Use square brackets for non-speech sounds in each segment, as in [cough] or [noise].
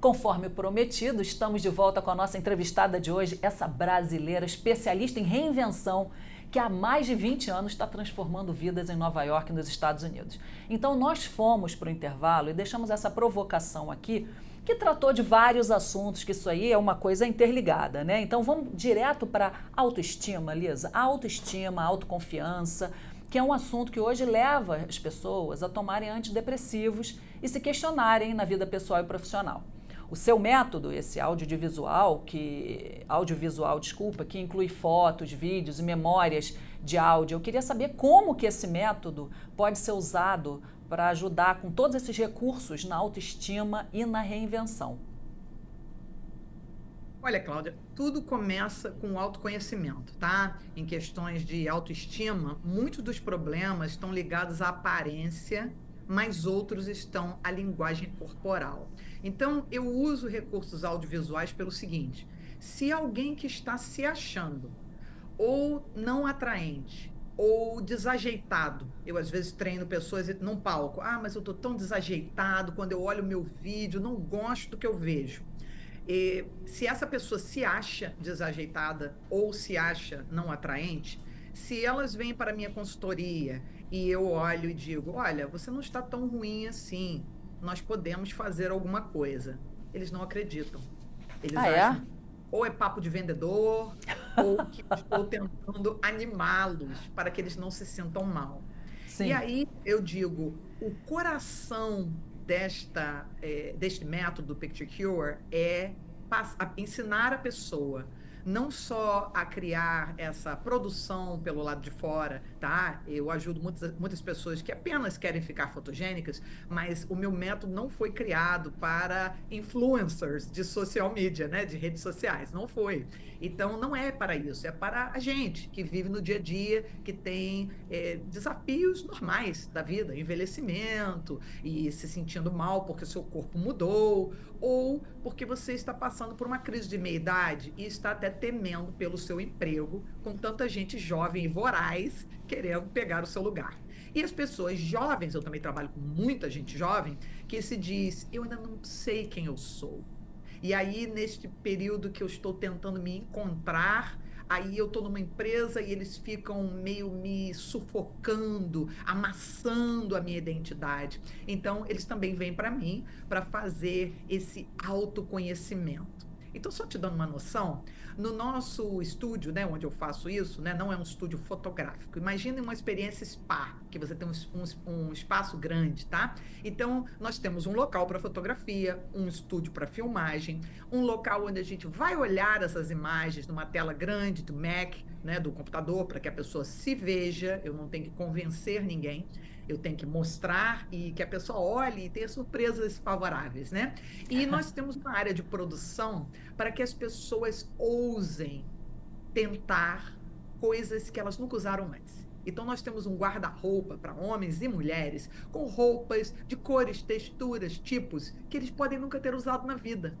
Conforme prometido, estamos de volta com a nossa entrevistada de hoje, essa brasileira especialista em reinvenção que há mais de 20 anos está transformando vidas em Nova York nos Estados Unidos. Então, nós fomos para o intervalo e deixamos essa provocação aqui, que tratou de vários assuntos, que isso aí é uma coisa interligada, né? Então, vamos direto para autoestima, Lisa. Autoestima, autoconfiança, que é um assunto que hoje leva as pessoas a tomarem antidepressivos e se questionarem na vida pessoal e profissional. O seu método, esse audiovisual, que audiovisual, desculpa, que inclui fotos, vídeos e memórias de áudio, eu queria saber como que esse método pode ser usado para ajudar com todos esses recursos na autoestima e na reinvenção. Olha, Cláudia, tudo começa com autoconhecimento, tá? Em questões de autoestima, muitos dos problemas estão ligados à aparência, mas outros estão à linguagem corporal. Então, eu uso recursos audiovisuais pelo seguinte: se alguém que está se achando ou não atraente ou desajeitado, eu às vezes treino pessoas num palco, ah, mas eu estou tão desajeitado quando eu olho o meu vídeo, não gosto do que eu vejo. E, se essa pessoa se acha desajeitada ou se acha não atraente, se elas vêm para a minha consultoria e eu olho e digo, olha, você não está tão ruim assim, nós podemos fazer alguma coisa. Eles não acreditam. Eles ah, é? acham, é? ou é papo de vendedor, [laughs] ou que estou tentando animá-los para que eles não se sintam mal. Sim. E aí eu digo, o coração desta, é, deste método do Picture Cure é ensinar a pessoa não só a criar essa produção pelo lado de fora, tá? Eu ajudo muitas, muitas pessoas que apenas querem ficar fotogênicas, mas o meu método não foi criado para influencers de social media, né? De redes sociais, não foi. Então, não é para isso, é para a gente que vive no dia a dia, que tem é, desafios normais da vida, envelhecimento e se sentindo mal porque o seu corpo mudou, ou porque você está passando por uma crise de meia-idade e está até temendo pelo seu emprego, com tanta gente jovem e voraz querendo pegar o seu lugar. E as pessoas jovens, eu também trabalho com muita gente jovem, que se diz: eu ainda não sei quem eu sou e aí, neste período que eu estou tentando me encontrar, aí eu estou numa empresa e eles ficam meio me sufocando, amassando a minha identidade. Então, eles também vêm para mim para fazer esse autoconhecimento. Então, só te dando uma noção, no nosso estúdio, né, onde eu faço isso, né, não é um estúdio fotográfico. Imagine uma experiência spa, que você tem um, um, um espaço grande, tá? Então, nós temos um local para fotografia, um estúdio para filmagem, um local onde a gente vai olhar essas imagens numa tela grande do Mac, né, do computador, para que a pessoa se veja, eu não tenho que convencer ninguém eu tenho que mostrar e que a pessoa olhe e tenha surpresas favoráveis, né? E nós temos uma área de produção para que as pessoas ousem tentar coisas que elas nunca usaram antes. Então, nós temos um guarda-roupa para homens e mulheres com roupas de cores, texturas, tipos que eles podem nunca ter usado na vida.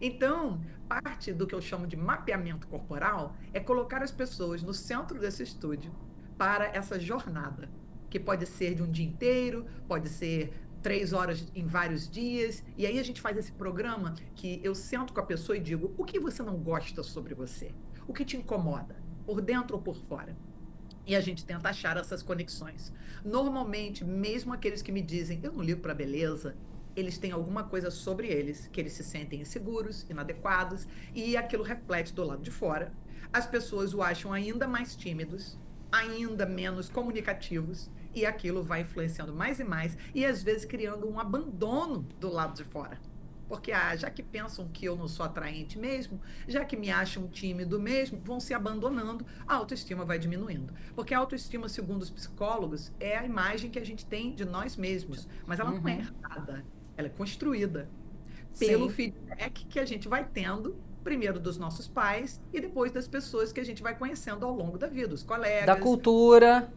Então, parte do que eu chamo de mapeamento corporal é colocar as pessoas no centro desse estúdio para essa jornada que pode ser de um dia inteiro, pode ser três horas em vários dias. E aí a gente faz esse programa que eu sento com a pessoa e digo: o que você não gosta sobre você? O que te incomoda, por dentro ou por fora? E a gente tenta achar essas conexões. Normalmente, mesmo aqueles que me dizem eu não ligo para beleza, eles têm alguma coisa sobre eles que eles se sentem inseguros, inadequados, e aquilo reflete do lado de fora. As pessoas o acham ainda mais tímidos, ainda menos comunicativos e aquilo vai influenciando mais e mais e às vezes criando um abandono do lado de fora. Porque ah, já que pensam que eu não sou atraente mesmo, já que me acham tímido mesmo, vão se abandonando, a autoestima vai diminuindo. Porque a autoestima, segundo os psicólogos, é a imagem que a gente tem de nós mesmos, mas ela uhum. não é herdada, ela é construída pelo Sim. feedback que a gente vai tendo primeiro dos nossos pais e depois das pessoas que a gente vai conhecendo ao longo da vida, os colegas. Da cultura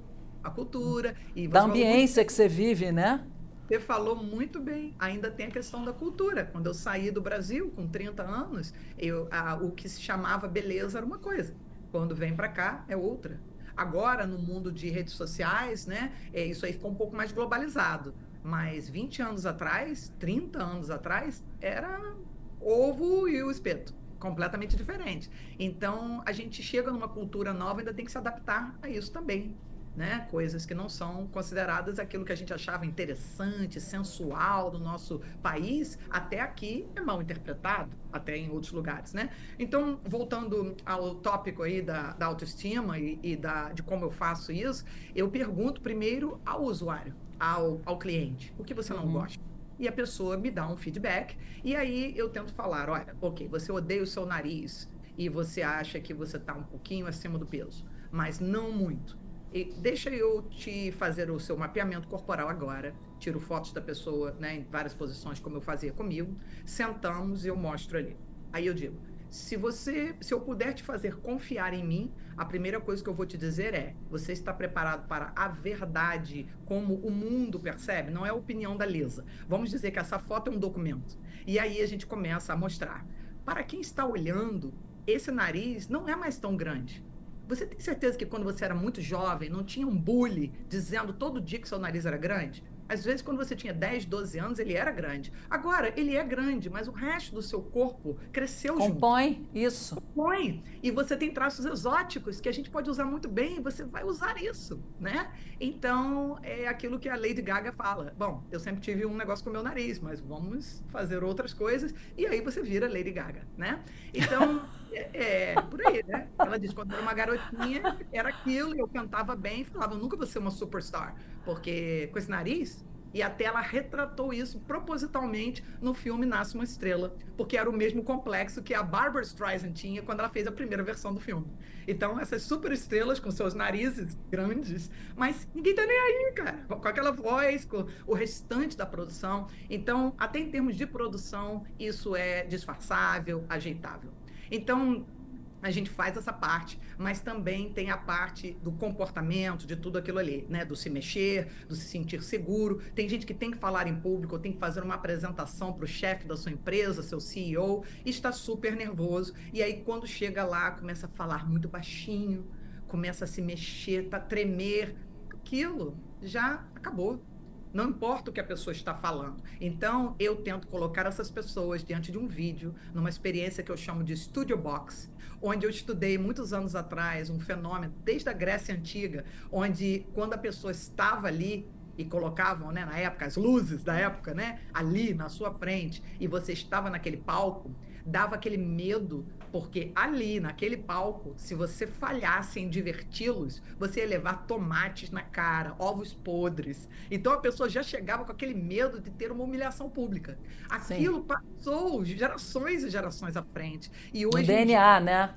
a cultura. E da ambiência muito... que você vive, né? Você falou muito bem. Ainda tem a questão da cultura. Quando eu saí do Brasil com 30 anos, eu, a, o que se chamava beleza era uma coisa. Quando vem para cá, é outra. Agora, no mundo de redes sociais, né, é, isso aí ficou um pouco mais globalizado. Mas 20 anos atrás, 30 anos atrás, era ovo e o espeto completamente diferente. Então, a gente chega numa cultura nova, ainda tem que se adaptar a isso também. Né? Coisas que não são consideradas aquilo que a gente achava interessante, sensual no nosso país, até aqui é mal interpretado, até em outros lugares, né? Então, voltando ao tópico aí da, da autoestima e, e da, de como eu faço isso, eu pergunto primeiro ao usuário, ao, ao cliente, o que você não uhum. gosta? e a pessoa me dá um feedback. E aí eu tento falar: olha, ok, você odeia o seu nariz e você acha que você está um pouquinho acima do peso, mas não muito. E deixa eu te fazer o seu mapeamento corporal agora. Tiro fotos da pessoa né, em várias posições, como eu fazia comigo. Sentamos e eu mostro ali. Aí eu digo: se você, se eu puder te fazer confiar em mim, a primeira coisa que eu vou te dizer é: você está preparado para a verdade como o mundo percebe? Não é a opinião da Lisa. Vamos dizer que essa foto é um documento. E aí a gente começa a mostrar. Para quem está olhando, esse nariz não é mais tão grande. Você tem certeza que quando você era muito jovem, não tinha um bully dizendo todo dia que seu nariz era grande? Às vezes, quando você tinha 10, 12 anos, ele era grande. Agora, ele é grande, mas o resto do seu corpo cresceu Compõe, junto. isso. Compõe. E você tem traços exóticos que a gente pode usar muito bem, você vai usar isso, né? Então, é aquilo que a Lady Gaga fala. Bom, eu sempre tive um negócio com o meu nariz, mas vamos fazer outras coisas. E aí você vira Lady Gaga, né? Então... [laughs] É, é, por aí, né? Ela diz, quando eu era uma garotinha, era aquilo, e eu cantava bem e falava, nunca vou ser uma superstar, porque com esse nariz, e até ela retratou isso propositalmente no filme Nasce uma Estrela, porque era o mesmo complexo que a Barbara Streisand tinha quando ela fez a primeira versão do filme. Então, essas super estrelas com seus narizes grandes, mas ninguém tá nem aí, cara, com aquela voz, com o restante da produção. Então, até em termos de produção, isso é disfarçável, ajeitável. Então, a gente faz essa parte, mas também tem a parte do comportamento, de tudo aquilo ali, né? Do se mexer, do se sentir seguro. Tem gente que tem que falar em público, tem que fazer uma apresentação para o chefe da sua empresa, seu CEO, e está super nervoso. E aí, quando chega lá, começa a falar muito baixinho, começa a se mexer, tá, tremer. Aquilo já acabou não importa o que a pessoa está falando. Então, eu tento colocar essas pessoas diante de um vídeo, numa experiência que eu chamo de Studio Box, onde eu estudei muitos anos atrás um fenômeno desde a Grécia Antiga, onde quando a pessoa estava ali, e colocavam, né, na época, as luzes da época, né, ali na sua frente, e você estava naquele palco, dava aquele medo porque ali, naquele palco, se você falhasse em diverti-los, você ia levar tomates na cara, ovos podres. Então a pessoa já chegava com aquele medo de ter uma humilhação pública. Aquilo Sim. passou gerações e gerações à frente. E hoje. No DNA, dia, né?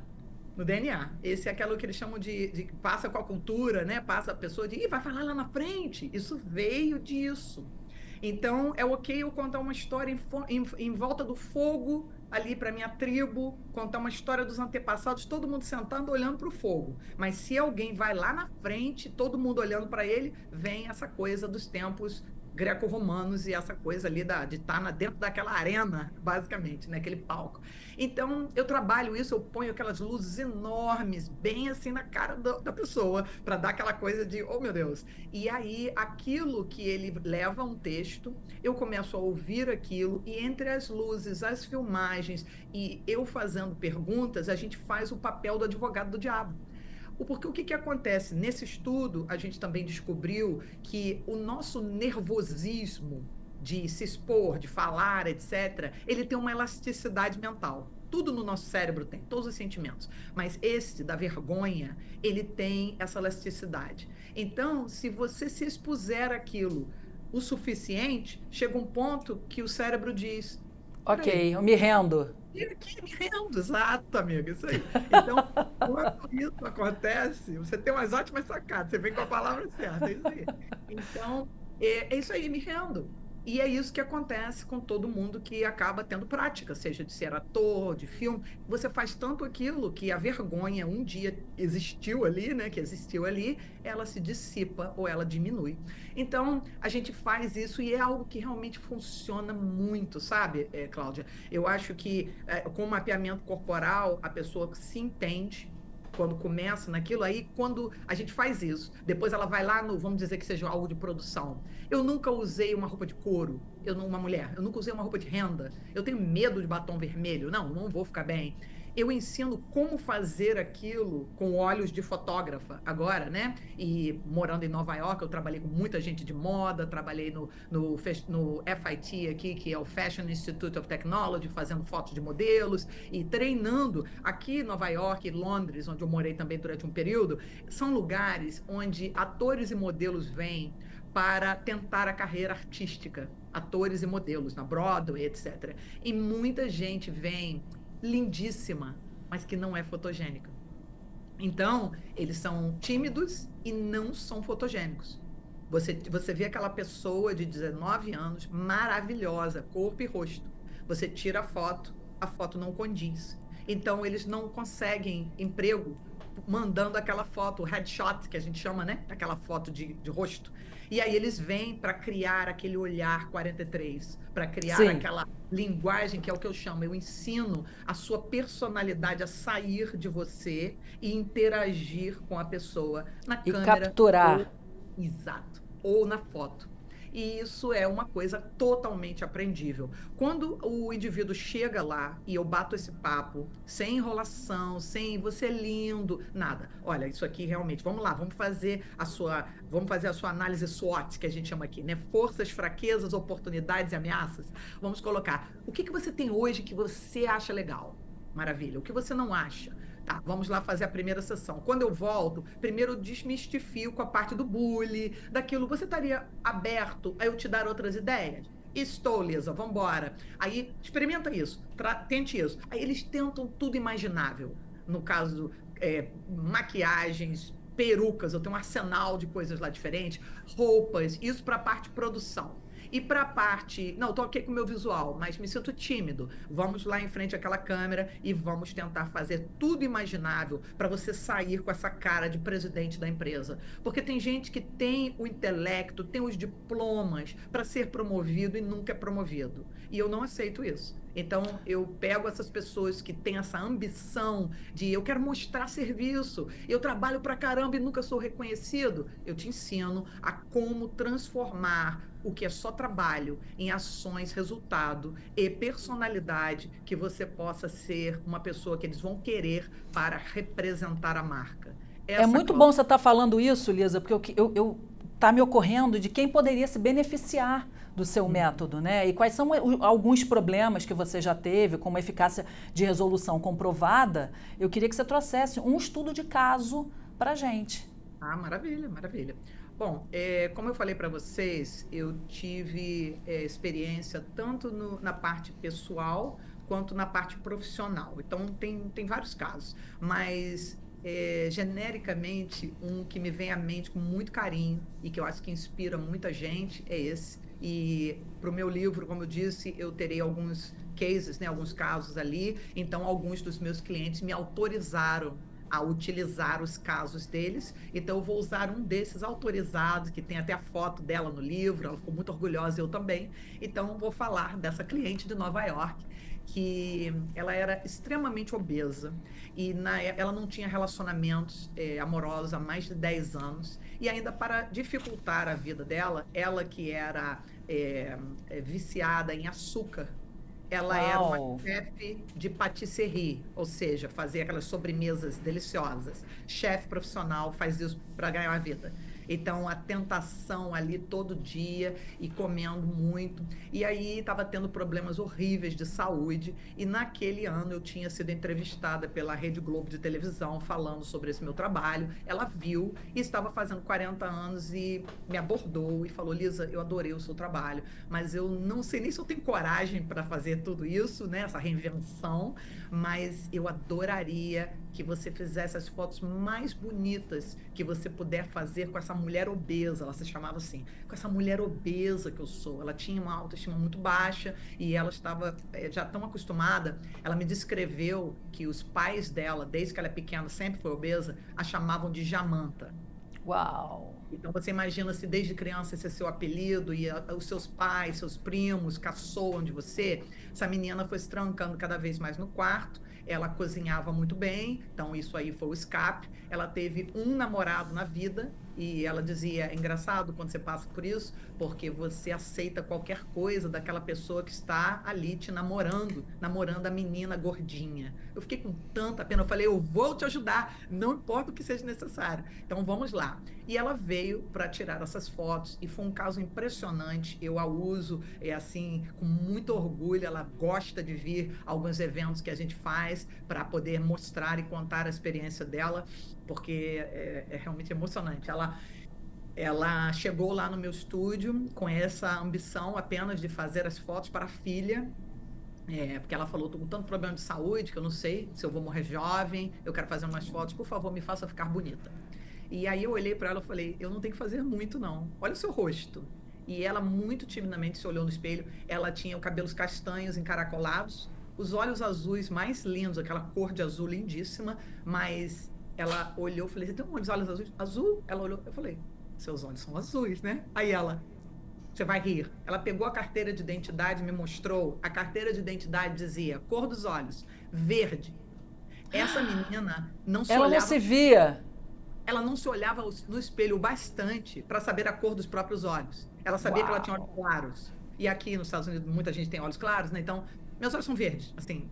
No DNA. Esse é aquilo que eles chamam de, de passa com a cultura, né? Passa a pessoa de, Ih, vai falar lá na frente. Isso veio disso. Então, é ok eu contar uma história em, em, em volta do fogo ali para minha tribo, contar uma história dos antepassados, todo mundo sentando olhando para o fogo. Mas se alguém vai lá na frente, todo mundo olhando para ele, vem essa coisa dos tempos greco-romanos e essa coisa ali da, de estar tá dentro daquela arena, basicamente, naquele né, palco. Então, eu trabalho isso, eu ponho aquelas luzes enormes, bem assim na cara do, da pessoa, para dar aquela coisa de, oh meu Deus. E aí, aquilo que ele leva um texto, eu começo a ouvir aquilo, e entre as luzes, as filmagens e eu fazendo perguntas, a gente faz o papel do advogado do diabo. Porque o que, que acontece? Nesse estudo, a gente também descobriu que o nosso nervosismo de se expor, de falar, etc., ele tem uma elasticidade mental. Tudo no nosso cérebro tem, todos os sentimentos. Mas esse da vergonha, ele tem essa elasticidade. Então, se você se expuser aquilo o suficiente, chega um ponto que o cérebro diz: Ok, eu me rendo. E aqui me rendo, exato, amigo, isso aí. Então, quando isso acontece, você tem umas ótimas sacadas, você vem com a palavra certa, é isso aí. Então, é, é isso aí, me rendo. E é isso que acontece com todo mundo que acaba tendo prática, seja de ser ator, de filme. Você faz tanto aquilo que a vergonha um dia existiu ali, né? Que existiu ali, ela se dissipa ou ela diminui. Então, a gente faz isso e é algo que realmente funciona muito, sabe, é, Cláudia? Eu acho que é, com o mapeamento corporal, a pessoa se entende, quando começa naquilo, aí quando a gente faz isso, depois ela vai lá no, vamos dizer que seja algo de produção. Eu nunca usei uma roupa de couro, eu não, uma mulher, eu nunca usei uma roupa de renda, eu tenho medo de batom vermelho, não, não vou ficar bem eu ensino como fazer aquilo com olhos de fotógrafa agora, né? E morando em Nova York, eu trabalhei com muita gente de moda, trabalhei no, no, no FIT aqui, que é o Fashion Institute of Technology, fazendo fotos de modelos e treinando. Aqui em Nova York e Londres, onde eu morei também durante um período, são lugares onde atores e modelos vêm para tentar a carreira artística, atores e modelos na Broadway, etc. E muita gente vem lindíssima, mas que não é fotogênica. Então, eles são tímidos e não são fotogênicos. Você, você vê aquela pessoa de 19 anos, maravilhosa, corpo e rosto. Você tira a foto, a foto não condiz. Então, eles não conseguem emprego mandando aquela foto, o headshot, que a gente chama, né? Aquela foto de, de rosto. E aí eles vêm para criar aquele olhar 43, para criar Sim. aquela linguagem que é o que eu chamo, eu ensino a sua personalidade a sair de você e interagir com a pessoa na e câmera. capturar. Ou, exato. Ou na foto e isso é uma coisa totalmente aprendível. Quando o indivíduo chega lá e eu bato esse papo, sem enrolação, sem você é lindo, nada. Olha, isso aqui realmente, vamos lá, vamos fazer a sua, vamos fazer a sua análise SWOT, que a gente chama aqui, né? Forças, fraquezas, oportunidades e ameaças. Vamos colocar, o que, que você tem hoje que você acha legal? Maravilha. O que você não acha? Tá, vamos lá fazer a primeira sessão. Quando eu volto, primeiro eu desmistifico a parte do bullying, daquilo. Você estaria aberto a eu te dar outras ideias? Estou, Lisa, vamos embora. Aí, experimenta isso, tente isso. Aí eles tentam tudo imaginável. No caso, é, maquiagens, perucas, eu tenho um arsenal de coisas lá diferentes, roupas, isso para a parte produção. E para a parte, não, tô ok com o meu visual, mas me sinto tímido. Vamos lá em frente àquela câmera e vamos tentar fazer tudo imaginável para você sair com essa cara de presidente da empresa. Porque tem gente que tem o intelecto, tem os diplomas para ser promovido e nunca é promovido. E eu não aceito isso. Então, eu pego essas pessoas que têm essa ambição de eu quero mostrar serviço, eu trabalho para caramba e nunca sou reconhecido. Eu te ensino a como transformar o que é só trabalho em ações, resultado e personalidade que você possa ser uma pessoa que eles vão querer para representar a marca. É Essa é muito bom você estar tá falando isso, Lisa, porque eu, eu, está me ocorrendo de quem poderia se beneficiar do seu método, né? E quais são alguns problemas que você já teve, com uma eficácia de resolução comprovada? Eu queria que você trouxesse um estudo de caso para gente. Ah, maravilha, maravilha. Bom, é, como eu falei para vocês, eu tive é, experiência tanto no, na parte pessoal quanto na parte profissional. Então, tem, tem vários casos, mas é, genericamente, um que me vem à mente com muito carinho e que eu acho que inspira muita gente é esse. E para o meu livro, como eu disse, eu terei alguns cases, né, alguns casos ali. Então, alguns dos meus clientes me autorizaram a utilizar os casos deles. Então, eu vou usar um desses autorizados, que tem até a foto dela no livro, ela ficou muito orgulhosa, eu também. Então, vou falar dessa cliente de Nova York, que ela era extremamente obesa e na, ela não tinha relacionamentos é, amorosos há mais de 10 anos. E ainda para dificultar a vida dela, ela que era é, é, viciada em açúcar, ela Uau. era uma chefe de patisserie, ou seja, fazia aquelas sobremesas deliciosas. Chefe profissional faz isso para ganhar a vida. Então, a tentação ali todo dia e comendo muito. E aí estava tendo problemas horríveis de saúde. E naquele ano eu tinha sido entrevistada pela Rede Globo de televisão falando sobre esse meu trabalho. Ela viu e estava fazendo 40 anos e me abordou e falou: Lisa, eu adorei o seu trabalho, mas eu não sei nem se eu tenho coragem para fazer tudo isso, né? Essa reinvenção, mas eu adoraria que você fizesse as fotos mais bonitas que você puder fazer com essa mulher obesa, ela se chamava assim, com essa mulher obesa que eu sou. Ela tinha uma autoestima muito baixa e ela estava eh, já tão acostumada. Ela me descreveu que os pais dela, desde que ela é pequena, sempre foi obesa, a chamavam de Jamanta. Uau! Então você imagina se desde criança esse é seu apelido e a, os seus pais, seus primos caçoam de você. Essa menina foi se trancando cada vez mais no quarto ela cozinhava muito bem, então isso aí foi o escape. Ela teve um namorado na vida, e ela dizia: é engraçado quando você passa por isso, porque você aceita qualquer coisa daquela pessoa que está ali te namorando, namorando a menina gordinha. Eu fiquei com tanta pena. Eu falei: eu vou te ajudar, não importa o que seja necessário. Então vamos lá. E ela veio para tirar essas fotos e foi um caso impressionante. Eu a uso é assim com muito orgulho. Ela gosta de vir a alguns eventos que a gente faz para poder mostrar e contar a experiência dela porque é, é realmente emocionante. Ela, ela chegou lá no meu estúdio com essa ambição apenas de fazer as fotos para a filha, é, porque ela falou, estou com tanto problema de saúde que eu não sei se eu vou morrer jovem, eu quero fazer umas fotos, por favor, me faça ficar bonita. E aí eu olhei para ela e falei, eu não tenho que fazer muito não, olha o seu rosto. E ela muito timidamente se olhou no espelho, ela tinha os cabelos castanhos encaracolados, os olhos azuis mais lindos, aquela cor de azul lindíssima, mas ela olhou, falei, você tem uns olhos azuis? Azul? Ela olhou, eu falei, seus olhos são azuis, né? Aí ela, você vai rir. Ela pegou a carteira de identidade, me mostrou. A carteira de identidade dizia cor dos olhos, verde. Essa menina não se ela olhava. Ela não se via. Ela não se olhava no espelho bastante para saber a cor dos próprios olhos. Ela sabia Uau. que ela tinha olhos claros. E aqui nos Estados Unidos muita gente tem olhos claros, né? Então, meus olhos são verdes, assim,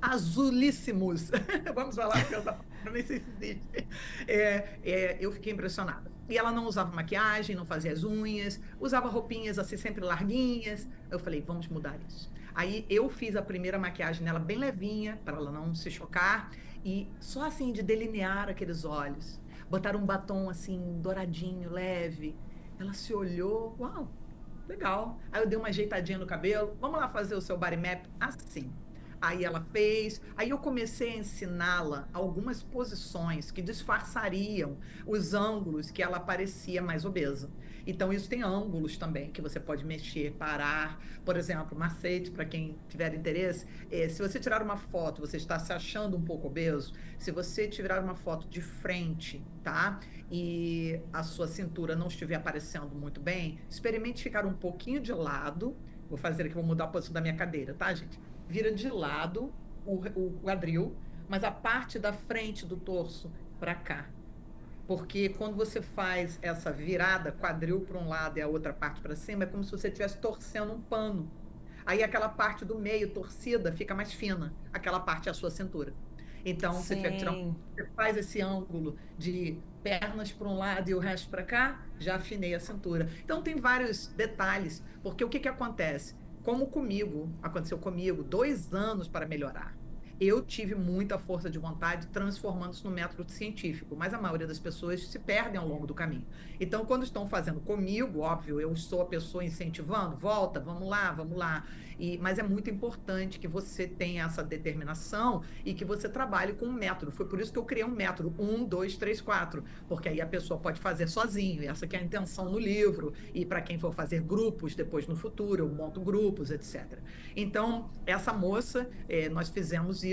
azulíssimos. [laughs] Vamos falar que eu [laughs] nem sei se existe. É, é, eu fiquei impressionada. E ela não usava maquiagem, não fazia as unhas, usava roupinhas assim sempre larguinhas. Eu falei, vamos mudar isso. Aí eu fiz a primeira maquiagem nela bem levinha, para ela não se chocar, e só assim de delinear aqueles olhos, botar um batom assim douradinho, leve. Ela se olhou, uau, legal. Aí eu dei uma ajeitadinha no cabelo. Vamos lá fazer o seu body map assim. Aí ela fez. Aí eu comecei a ensiná-la algumas posições que disfarçariam os ângulos que ela parecia mais obesa. Então, isso tem ângulos também que você pode mexer, parar. Por exemplo, macete, para quem tiver interesse, é, se você tirar uma foto, você está se achando um pouco obeso, se você tirar uma foto de frente, tá? E a sua cintura não estiver aparecendo muito bem, experimente ficar um pouquinho de lado. Vou fazer aqui, vou mudar a posição da minha cadeira, tá, gente? Vira de lado o, o quadril, mas a parte da frente do torso para cá. Porque quando você faz essa virada, quadril para um lado e a outra parte para cima, é como se você estivesse torcendo um pano. Aí aquela parte do meio torcida fica mais fina, aquela parte é a sua cintura. Então, você, tirar, você faz esse ângulo de pernas para um lado e o resto para cá, já afinei a cintura. Então, tem vários detalhes, porque o que, que acontece? Como comigo, aconteceu comigo, dois anos para melhorar. Eu tive muita força de vontade transformando isso no método científico, mas a maioria das pessoas se perdem ao longo do caminho. Então, quando estão fazendo comigo, óbvio, eu sou a pessoa incentivando, volta, vamos lá, vamos lá. E, mas é muito importante que você tenha essa determinação e que você trabalhe com um método. Foi por isso que eu criei um método, um, dois, três, quatro, porque aí a pessoa pode fazer sozinho. Essa que é a intenção no livro. E para quem for fazer grupos depois no futuro, eu monto grupos, etc. Então, essa moça, eh, nós fizemos isso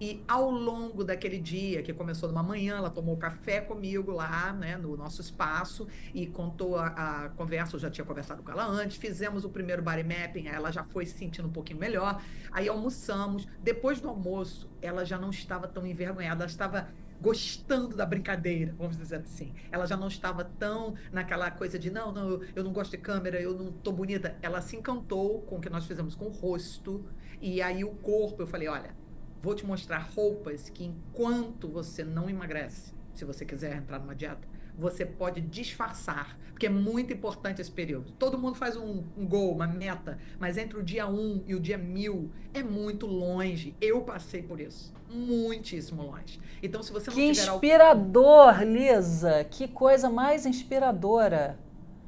e ao longo daquele dia, que começou numa manhã, ela tomou café comigo lá, né, no nosso espaço e contou a, a conversa, eu já tinha conversado com ela antes, fizemos o primeiro body mapping, ela já foi se sentindo um pouquinho melhor. Aí almoçamos. Depois do almoço, ela já não estava tão envergonhada, ela estava gostando da brincadeira, vamos dizer assim. Ela já não estava tão naquela coisa de não, não, eu não gosto de câmera, eu não tô bonita. Ela se encantou com o que nós fizemos com o rosto e aí o corpo. Eu falei, olha, vou te mostrar roupas que enquanto você não emagrece, se você quiser entrar numa dieta, você pode disfarçar, porque é muito importante esse período. Todo mundo faz um, um gol, uma meta, mas entre o dia 1 e o dia 1000 é muito longe. Eu passei por isso, muitíssimo longe. Então, se você não que inspirador, algo... Lisa! Que coisa mais inspiradora!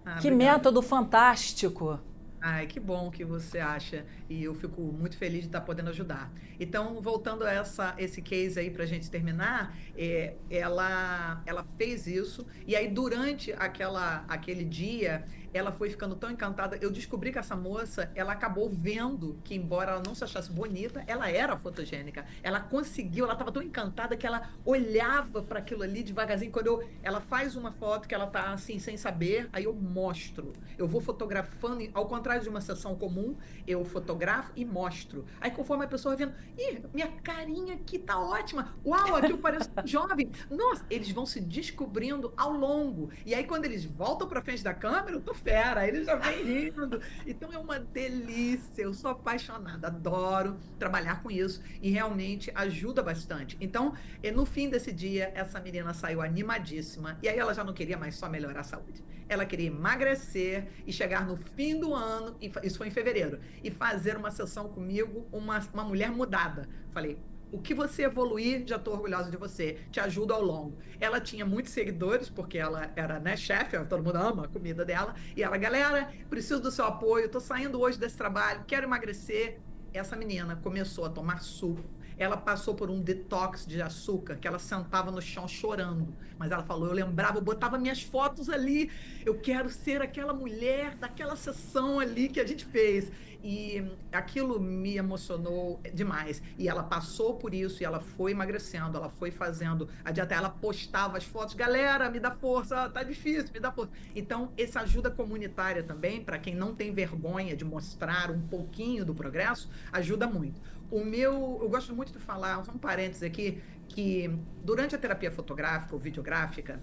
Ah, que obrigada. método fantástico! Ai, que bom que você acha e eu fico muito feliz de estar podendo ajudar. Então, voltando a essa, esse case aí para a gente terminar, é, ela, ela fez isso e aí durante aquela, aquele dia ela foi ficando tão encantada. Eu descobri que essa moça, ela acabou vendo que, embora ela não se achasse bonita, ela era fotogênica. Ela conseguiu, ela estava tão encantada que ela olhava para aquilo ali devagarzinho. Quando eu, ela faz uma foto que ela tá assim, sem saber, aí eu mostro. Eu vou fotografando, ao contrário de uma sessão comum, eu fotografo e mostro. Aí conforme a pessoa vendo, ih, minha carinha aqui tá ótima. Uau, aqui eu pareço [laughs] jovem. Nossa, eles vão se descobrindo ao longo. E aí quando eles voltam para frente da câmera, eu tô fera, ele já vem rindo. Então é uma delícia, eu sou apaixonada, adoro trabalhar com isso e realmente ajuda bastante. Então, no fim desse dia, essa menina saiu animadíssima e aí ela já não queria mais só melhorar a saúde. Ela queria emagrecer e chegar no fim do ano, isso foi em fevereiro, e fazer uma sessão comigo, uma, uma mulher mudada. Falei, o que você evoluir, já estou orgulhosa de você, te ajuda ao longo. Ela tinha muitos seguidores, porque ela era né, chefe, todo mundo ama a comida dela, e ela, galera, preciso do seu apoio, estou saindo hoje desse trabalho, quero emagrecer. Essa menina começou a tomar suco, ela passou por um detox de açúcar, que ela sentava no chão chorando. Mas ela falou: eu lembrava, eu botava minhas fotos ali, eu quero ser aquela mulher daquela sessão ali que a gente fez. E aquilo me emocionou demais. E ela passou por isso e ela foi emagrecendo, ela foi fazendo a dieta. Ela postava as fotos, galera, me dá força, tá difícil, me dá força. Então, essa ajuda comunitária também, para quem não tem vergonha de mostrar um pouquinho do progresso, ajuda muito. O meu, eu gosto muito de falar, só um parênteses aqui, que durante a terapia fotográfica ou videográfica,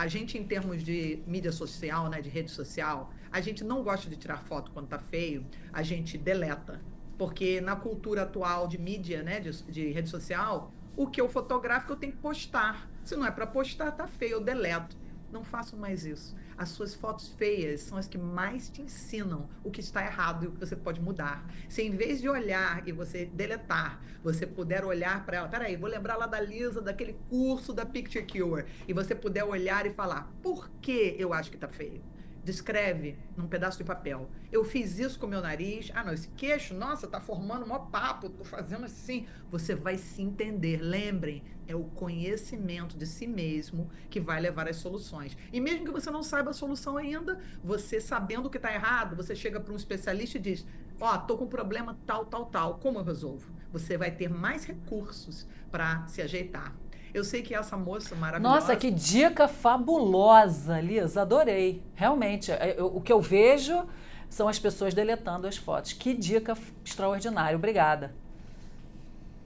a gente, em termos de mídia social, né, de rede social, a gente não gosta de tirar foto quando tá feio, a gente deleta. Porque na cultura atual de mídia, né, de, de rede social, o que eu fotográfico eu tenho que postar. Se não é para postar, tá feio, eu deleto. Não façam mais isso. As suas fotos feias são as que mais te ensinam o que está errado e o que você pode mudar. Se em vez de olhar e você deletar, você puder olhar para ela, peraí, vou lembrar lá da Lisa, daquele curso da Picture Cure, e você puder olhar e falar, por que eu acho que está feio? Descreve num pedaço de papel. Eu fiz isso com meu nariz. Ah, não, esse queixo, nossa, tá formando um papo, tô fazendo assim. Você vai se entender. Lembrem, é o conhecimento de si mesmo que vai levar às soluções. E mesmo que você não saiba a solução ainda, você sabendo o que está errado, você chega para um especialista e diz: Ó, oh, tô com um problema tal, tal, tal. Como eu resolvo? Você vai ter mais recursos para se ajeitar. Eu sei que essa moça maravilhosa. Nossa, que dica fabulosa, Lisa. Adorei. Realmente, é, eu, o que eu vejo são as pessoas deletando as fotos. Que dica extraordinária. Obrigada.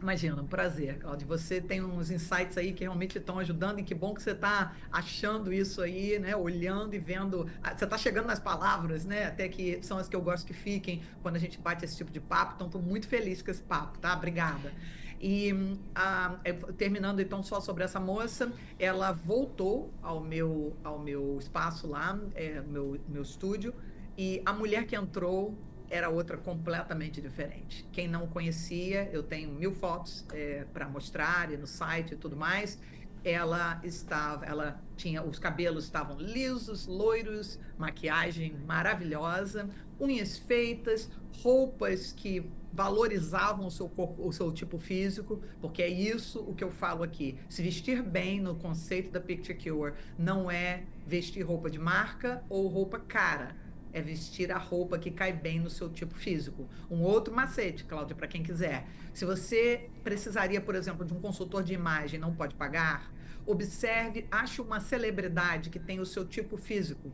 Imagina, um prazer, Claudio. Você tem uns insights aí que realmente estão ajudando e que bom que você está achando isso aí, né? Olhando e vendo. Ah, você está chegando nas palavras, né? Até que são as que eu gosto que fiquem quando a gente bate esse tipo de papo. Então, estou muito feliz com esse papo, tá? Obrigada. E a, é, terminando então só sobre essa moça, ela voltou ao meu, ao meu espaço lá, é, meu, meu estúdio, e a mulher que entrou era outra completamente diferente. Quem não conhecia, eu tenho mil fotos é, para mostrar e no site e tudo mais. Ela estava, ela tinha, os cabelos estavam lisos, loiros, maquiagem maravilhosa, unhas feitas, roupas que valorizavam o seu corpo, o seu tipo físico, porque é isso o que eu falo aqui. Se vestir bem no conceito da Picture Cure não é vestir roupa de marca ou roupa cara. É vestir a roupa que cai bem no seu tipo físico. Um outro macete, Cláudia, para quem quiser. Se você precisaria, por exemplo, de um consultor de imagem não pode pagar, observe, ache uma celebridade que tem o seu tipo físico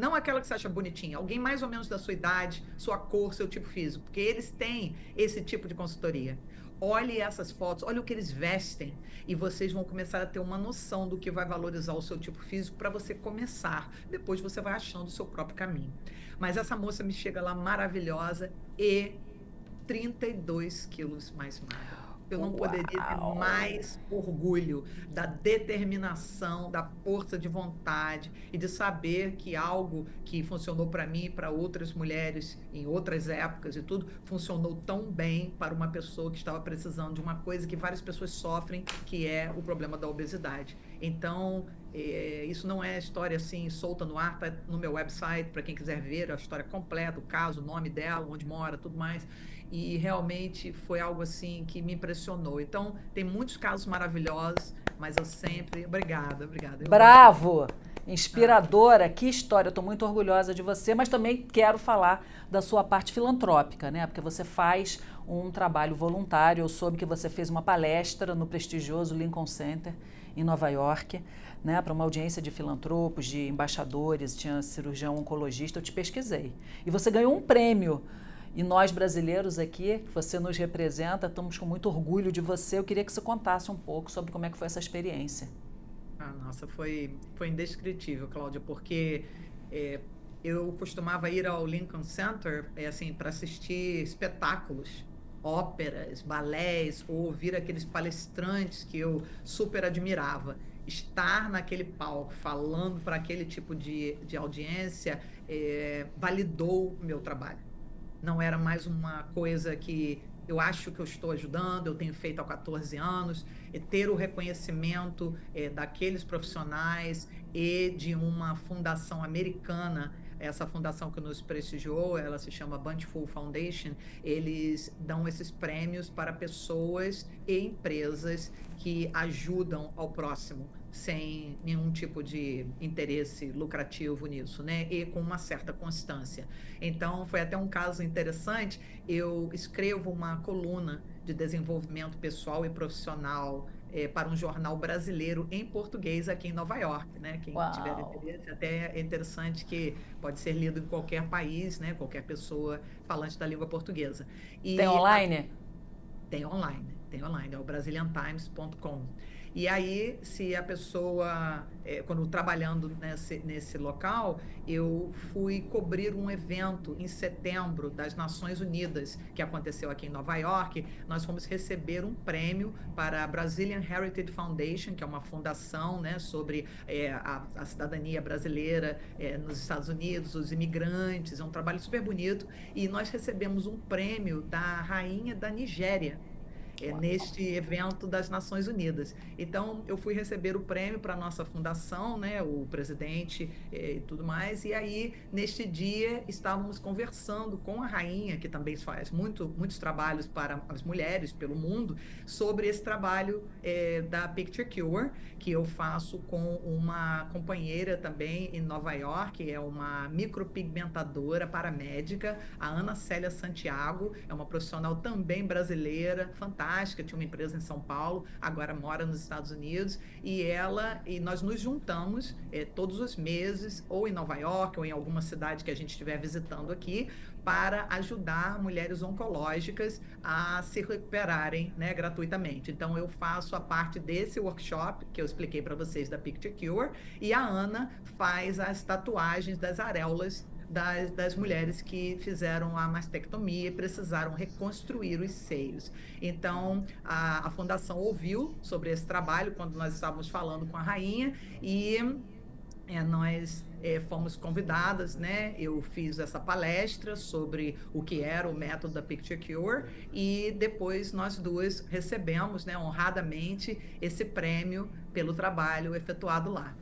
não aquela que você acha bonitinha, alguém mais ou menos da sua idade, sua cor, seu tipo físico, porque eles têm esse tipo de consultoria. Olhe essas fotos, olhe o que eles vestem e vocês vão começar a ter uma noção do que vai valorizar o seu tipo físico para você começar. Depois você vai achando o seu próprio caminho. Mas essa moça me chega lá maravilhosa e 32 quilos mais magra eu não Uau. poderia ter mais orgulho da determinação, da força de vontade e de saber que algo que funcionou para mim e para outras mulheres em outras épocas e tudo funcionou tão bem para uma pessoa que estava precisando de uma coisa que várias pessoas sofrem, que é o problema da obesidade. Então, é, isso não é história assim solta no ar, tá no meu website para quem quiser ver a história completa, o caso, o nome dela, onde mora, tudo mais e realmente foi algo assim que me impressionou. Então, tem muitos casos maravilhosos, mas eu sempre. Obrigada, obrigada. Bravo! inspiradora, que história. Estou muito orgulhosa de você, mas também quero falar da sua parte filantrópica, né? Porque você faz um trabalho voluntário. Eu soube que você fez uma palestra no prestigioso Lincoln Center em Nova York, né, para uma audiência de filantropos, de embaixadores, tinha cirurgião oncologista. Eu te pesquisei e você ganhou um prêmio. E nós brasileiros aqui, que você nos representa, estamos com muito orgulho de você. Eu queria que você contasse um pouco sobre como é que foi essa experiência. Ah, nossa, foi, foi indescritível, Cláudia, porque é, eu costumava ir ao Lincoln Center é, assim, para assistir espetáculos, óperas, balés, ou ouvir aqueles palestrantes que eu super admirava. Estar naquele palco falando para aquele tipo de, de audiência é, validou o meu trabalho. Não era mais uma coisa que eu acho que eu estou ajudando, eu tenho feito há 14 anos, e ter o reconhecimento é, daqueles profissionais e de uma fundação americana. Essa fundação que nos prestigiou, ela se chama Bunchful Foundation, eles dão esses prêmios para pessoas e empresas que ajudam ao próximo sem nenhum tipo de interesse lucrativo nisso, né? E com uma certa constância. Então, foi até um caso interessante. Eu escrevo uma coluna de desenvolvimento pessoal e profissional é, para um jornal brasileiro em português aqui em Nova York, né? Quem Uau. tiver interesse, até é interessante que pode ser lido em qualquer país, né? Qualquer pessoa falante da língua portuguesa. E tem online? A... Tem online, tem online, é o brasiliantimes.com. E aí, se a pessoa, é, quando trabalhando nesse, nesse local, eu fui cobrir um evento em setembro das Nações Unidas, que aconteceu aqui em Nova York. Nós fomos receber um prêmio para a Brazilian Heritage Foundation, que é uma fundação né, sobre é, a, a, cidadania brasileira é, nos Estados Unidos, os imigrantes. É um trabalho super bonito. E nós recebemos um prêmio da rainha da Nigéria é, neste evento das Nações Unidas. Então, eu fui receber o prêmio para a nossa fundação, né, o presidente é, e tudo mais, e aí, neste dia, estávamos conversando com a rainha, que também faz muito, muitos trabalhos para as mulheres pelo mundo, sobre esse trabalho é, da Picture Cure, que eu faço com uma companheira também em Nova York, é uma micropigmentadora paramédica, a Ana Célia Santiago, é uma profissional também brasileira, fantástica fantástica, tinha uma empresa em São Paulo, agora mora nos Estados Unidos, e ela e nós nos juntamos é, todos os meses, ou em Nova York, ou em alguma cidade que a gente estiver visitando aqui, para ajudar mulheres oncológicas a se recuperarem né, gratuitamente. Então, eu faço a parte desse workshop que eu expliquei para vocês da Picture Cure, e a Ana faz as tatuagens das areolas das, das mulheres que fizeram a mastectomia e precisaram reconstruir os seios. Então, a, a fundação ouviu sobre esse trabalho quando nós estávamos falando com a rainha e é, nós é, fomos convidadas, né? Eu fiz essa palestra sobre o que era o método da Picture Cure e depois nós duas recebemos, né, honradamente, esse prêmio pelo trabalho efetuado lá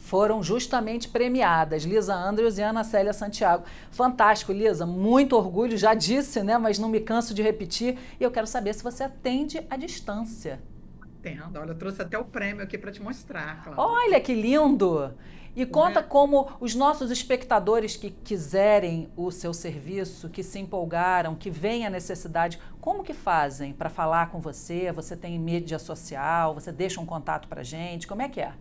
foram justamente premiadas, Lisa Andrews e Ana Célia Santiago. Fantástico, Lisa, muito orgulho, já disse, né, mas não me canso de repetir. E eu quero saber se você atende à distância. Atendo, olha, eu trouxe até o prêmio aqui para te mostrar. Cláudia. Olha que lindo! E conta é? como os nossos espectadores que quiserem o seu serviço, que se empolgaram, que veem a necessidade, como que fazem para falar com você? Você tem mídia social? Você deixa um contato para gente? Como é que é?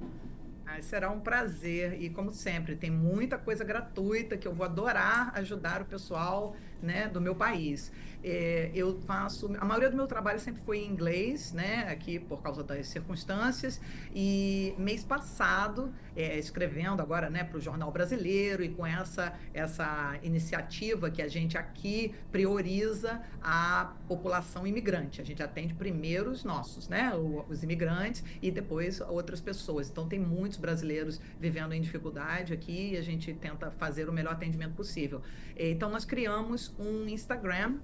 Será um prazer. E, como sempre, tem muita coisa gratuita que eu vou adorar ajudar o pessoal né, do meu país. É, eu faço. A maioria do meu trabalho sempre foi em inglês, né? Aqui por causa das circunstâncias. E mês passado, é, escrevendo agora né, para o Jornal Brasileiro e com essa, essa iniciativa que a gente aqui prioriza a população imigrante. A gente atende primeiro os nossos, né? Os imigrantes e depois outras pessoas. Então tem muitos brasileiros vivendo em dificuldade aqui e a gente tenta fazer o melhor atendimento possível. Então nós criamos um Instagram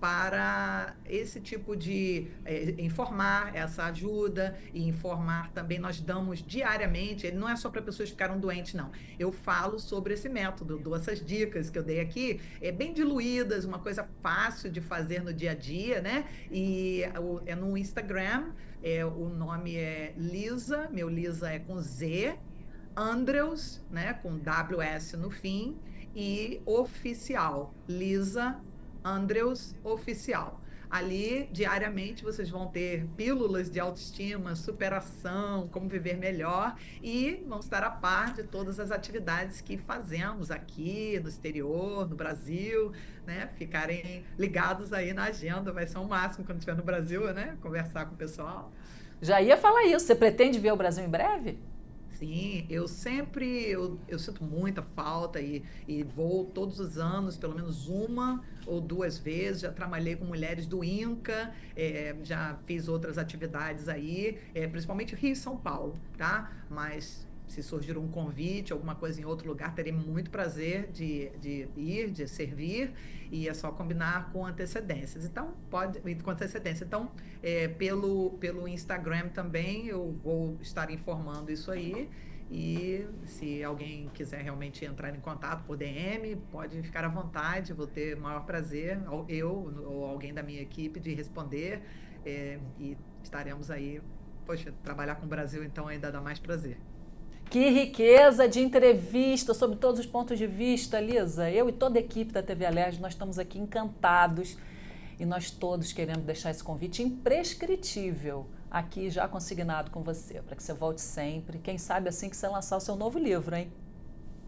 para esse tipo de é, informar essa ajuda e informar também. Nós damos diariamente não é só para pessoas que ficaram doentes não. Eu falo sobre esse método dou essas dicas que eu dei aqui. É bem diluídas uma coisa fácil de fazer no dia a dia né? E é no Instagram é, o nome é Lisa meu Lisa é com Z Andrews, né, com WS no fim, e oficial, Lisa Andrews Oficial. Ali, diariamente, vocês vão ter pílulas de autoestima, superação, como viver melhor e vão estar a par de todas as atividades que fazemos aqui no exterior, no Brasil, né? Ficarem ligados aí na agenda, vai ser o um máximo quando estiver no Brasil, né? Conversar com o pessoal. Já ia falar isso. Você pretende ver o Brasil em breve? Sim, eu sempre, eu, eu sinto muita falta e, e vou todos os anos, pelo menos uma ou duas vezes, já trabalhei com mulheres do INCA, é, já fiz outras atividades aí, é, principalmente Rio e São Paulo, tá? Mas se surgir um convite, alguma coisa em outro lugar, terei muito prazer de, de ir, de servir, e é só combinar com antecedências. Então, pode, com antecedência. Então, é, pelo, pelo Instagram também eu vou estar informando isso aí. E se alguém quiser realmente entrar em contato por DM, pode ficar à vontade, vou ter o maior prazer, eu ou alguém da minha equipe, de responder. É, e estaremos aí. Poxa, trabalhar com o Brasil então ainda dá mais prazer. Que riqueza de entrevista sobre todos os pontos de vista, Lisa. Eu e toda a equipe da TV Alerj, nós estamos aqui encantados e nós todos queremos deixar esse convite imprescritível aqui já consignado com você, para que você volte sempre. Quem sabe assim que você lançar o seu novo livro, hein?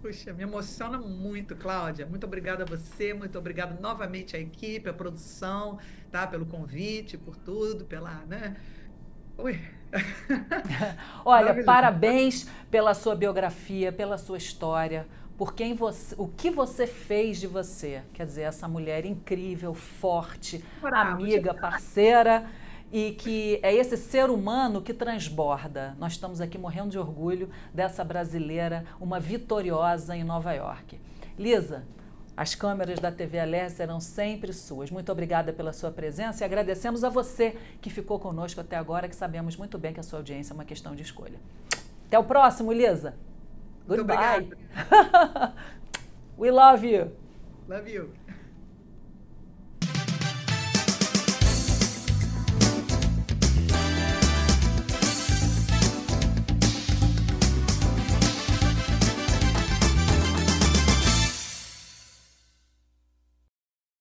Puxa, me emociona muito, Cláudia. Muito obrigada a você, muito obrigada novamente à equipe, à produção, tá? Pelo convite, por tudo, pela, né? Oi. [laughs] Olha, parabéns pela sua biografia, pela sua história, por quem você, o que você fez de você. Quer dizer, essa mulher incrível, forte, Bravo, amiga, parceira e que é esse ser humano que transborda. Nós estamos aqui morrendo de orgulho dessa brasileira, uma vitoriosa em Nova York. Lisa, as câmeras da TV Alerj serão sempre suas. Muito obrigada pela sua presença e agradecemos a você que ficou conosco até agora, que sabemos muito bem que a sua audiência é uma questão de escolha. Até o próximo, Lisa. Goodbye. [laughs] We love you. Love you.